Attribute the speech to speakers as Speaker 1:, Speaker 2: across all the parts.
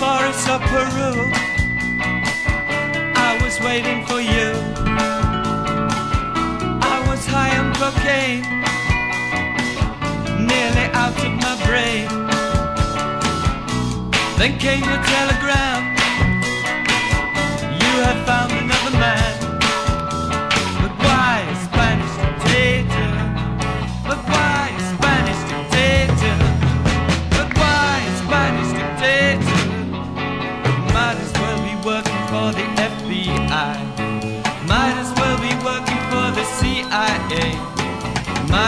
Speaker 1: Peru. I was waiting for you. I was high on cocaine, nearly out of my brain. Then came the telegram.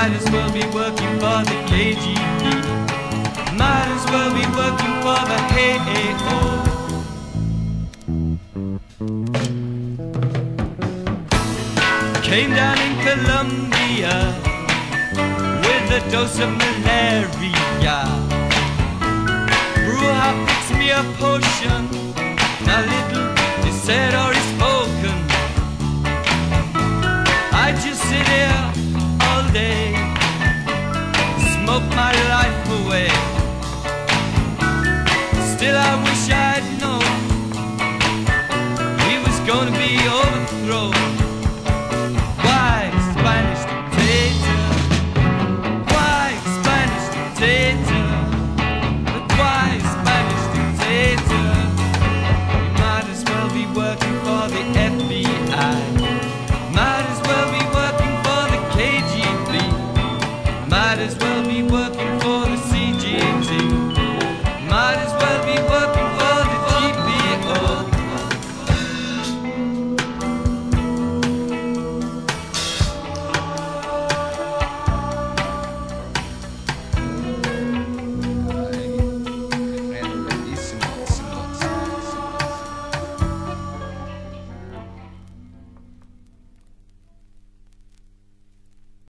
Speaker 1: Might as well be working for the KGB. Might as well be working for the HAO. Came down in Colombia with a dose of malaria. Bruja fixed me a potion. Still, I wish I'd known he was gonna be overthrown. Why Spanish dictator? Why Spanish dictator? But why Spanish dictator? You might as well be working for the FBI. Might as well be working for the KGB. Might as well